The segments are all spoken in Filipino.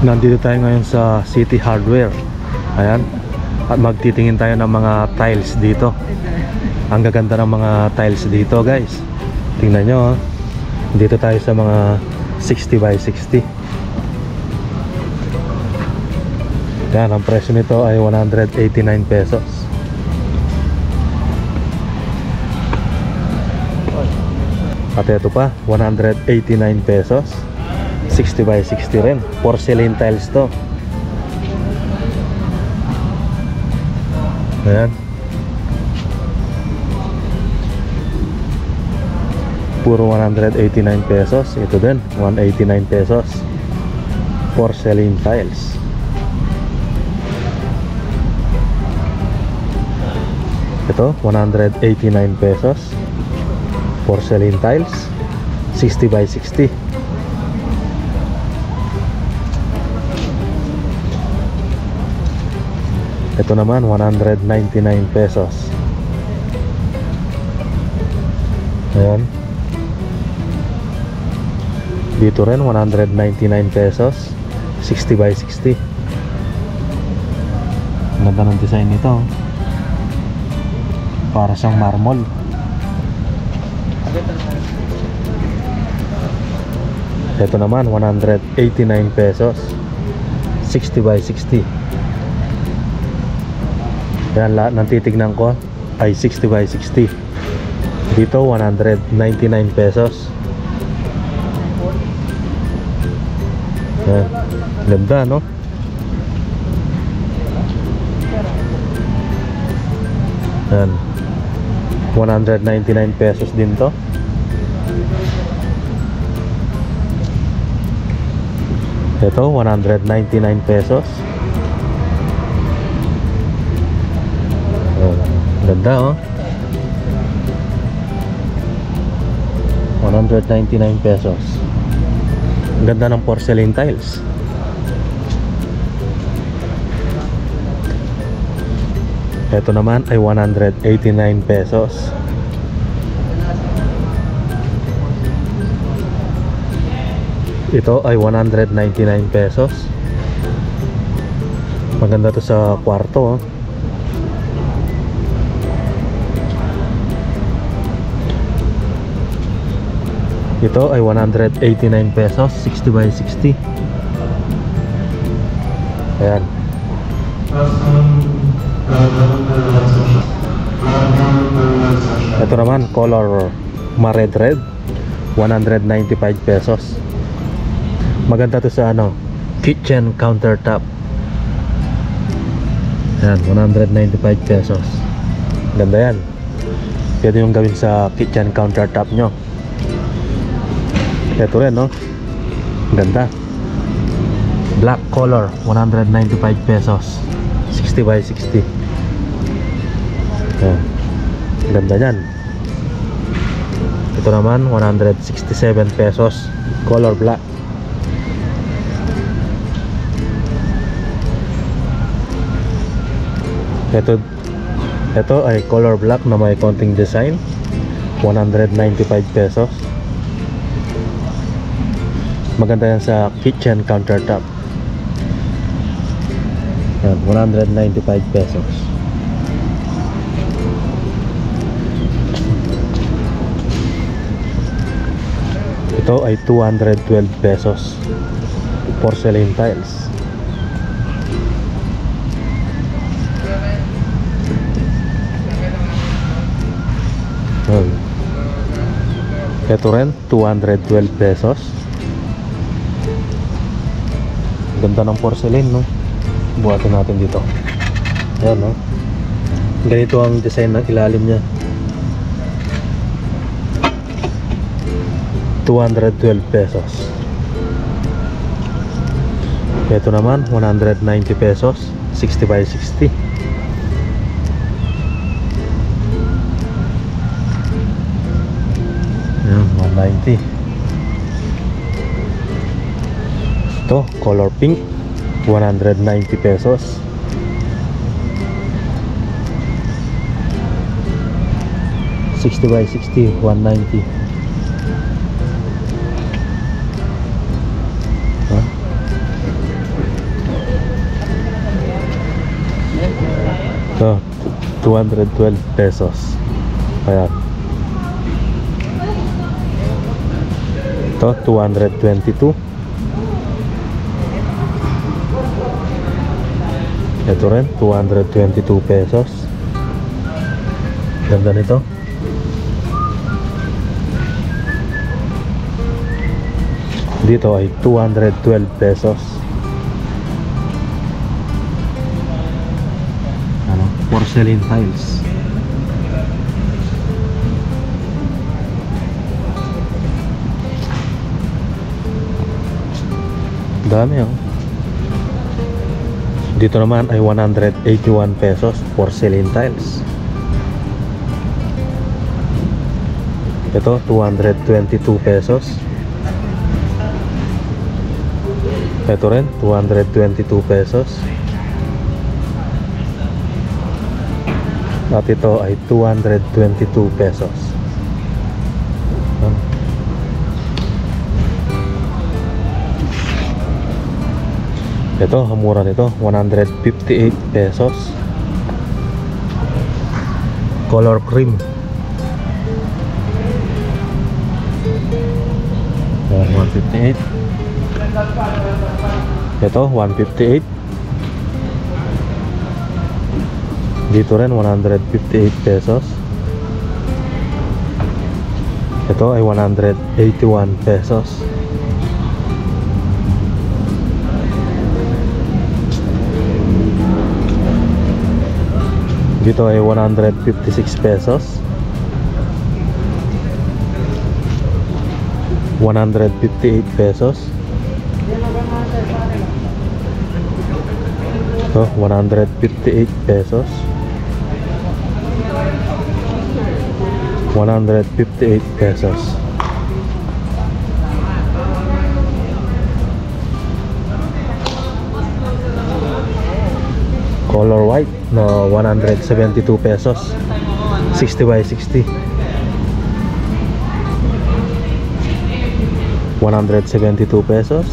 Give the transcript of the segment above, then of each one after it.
Nandito tayo ngayon sa City Hardware. Ayan. At magtitingin tayo ng mga tiles dito. Ang gaganda ng mga tiles dito, guys. Tingnan nyo, oh. Dito tayo sa mga 60 by 60. Yan, ang presyo nito ay 189 pesos. At ito pa, 189 pesos. 60 by 60 rin. Porcelain tiles to. Ayan. Puro 189 pesos. Ito din, 189 pesos. Porcelain tiles. Ito, 189 pesos. Porcelain tiles. 60 by 60. Ito naman 199 pesos. Ayan. Dito rin 199 pesos. 60 by 60. Ang Ganda ng design nito. Para siyang marmol. Ito naman 189 pesos. 60 by 60. Yan lahat ng titignan ko ay 60 by 60. Dito 199 pesos. Yan. Ganda no? Yan. 199 pesos din to. Ito 199 pesos. Ganda oh. 199 pesos. Ang ganda ng porcelain tiles. Ito naman ay 189 pesos. Ito ay 199 pesos. Maganda to sa kwarto oh. Ito ay 189 pesos, 60 by 60. Ayan. Ito naman, color ma-red red, 195 pesos. Maganda to sa ano, kitchen countertop. Ayan, 195 pesos. Ganda yan. Pwede yung gawin sa kitchen countertop nyo. Ito rin, no? Ganda. Black color, 195 pesos. 60 by 60. Ayan. Ganda yan. Ito naman, 167 pesos. Color black. Ito, ito ay color black na may konting design. 195 pesos. Maganda yan sa kitchen countertop. Yan, 195 pesos. Ito ay 212 pesos. Porcelain tiles. Ito rin, 212 pesos. Ganda ng porcelain, no? Buhatin natin dito. Ayan, no? Ganito ang design ng ilalim niya. 212 pesos. Ito naman, 190 pesos. 60 by 60. Ayan, 190. ito color pink 190 pesos Sixty by sixty, one ninety. Oh, two hundred twelve pesos. Ayan. Ito, two hundred twenty-two. Ito rin, 222 pesos. Ganda nito. Dito ay 212 pesos. Ano? Porcelain tiles. Dami oh. Dito naman ay 181 pesos porcelain tiles. Ito 222 pesos. Ito rin 222 pesos. At ito ay 222 pesos. Ito, ang mura nito, 158 pesos. Color cream. Yan, 158. Ito, 158. Dito rin, 158 pesos. Ito ay 181 pesos. Dito ay 156 pesos. 158 pesos. Ito, 158 pesos. 158 pesos. Color white no 172 pesos. 60 by 60. 172 pesos.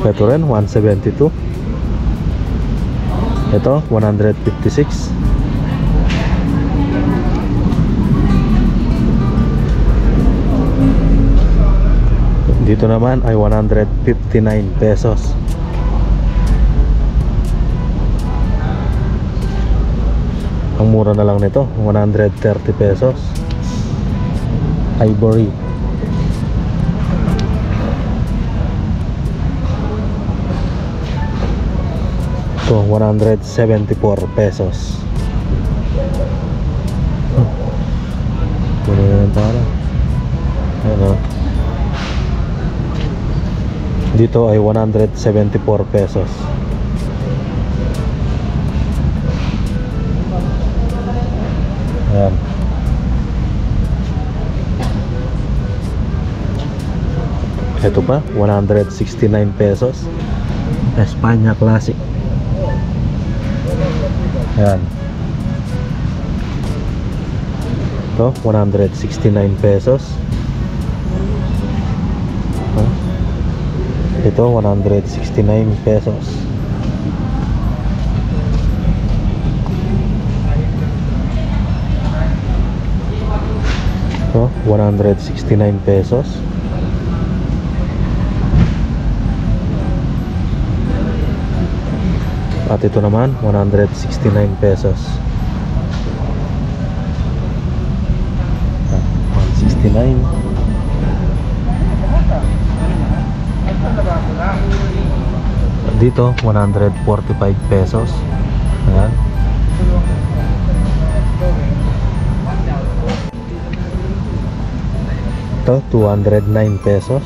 Ito rin 172. Ito 156. Dito naman ay 159 pesos. Ang mura na lang nito, 130 pesos. Ivory. Ito, 174 pesos. Ano yan para? Ano? Dito ay 174 pesos. Ayan. Ito pa, 169 pesos. Espanya Classic. Ayan. Ito, 169 pesos. Ito, 169 pesos. Ito, 169 pesos. At ito naman, 169 pesos. Ah, 169. Dito, 145 pesos. Ito, 209 pesos.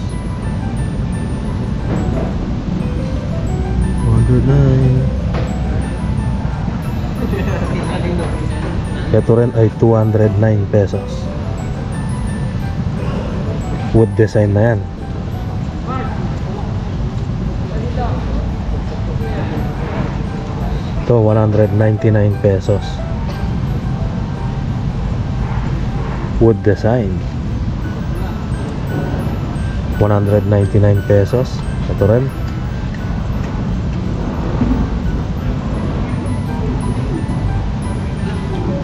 209. Ito rin ay 209 pesos. Wood design na yan. Ito, 199 pesos. Wood design. 199 pesos. Ito rin.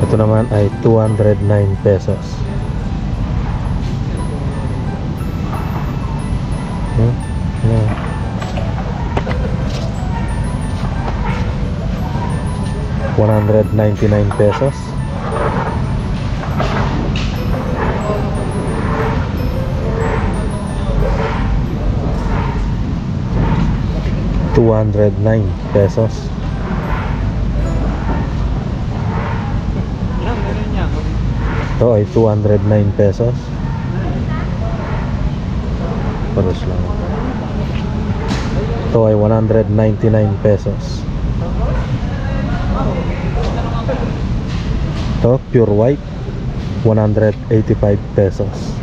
Ito naman ay 209 pesos. Hmm? Hmm. One hundred ninety nine pesos. Two hundred nine pesos. Ito ay 209 pesos. Paros lang. Ito ay 199 pesos. Ito, pure white. 185 pesos.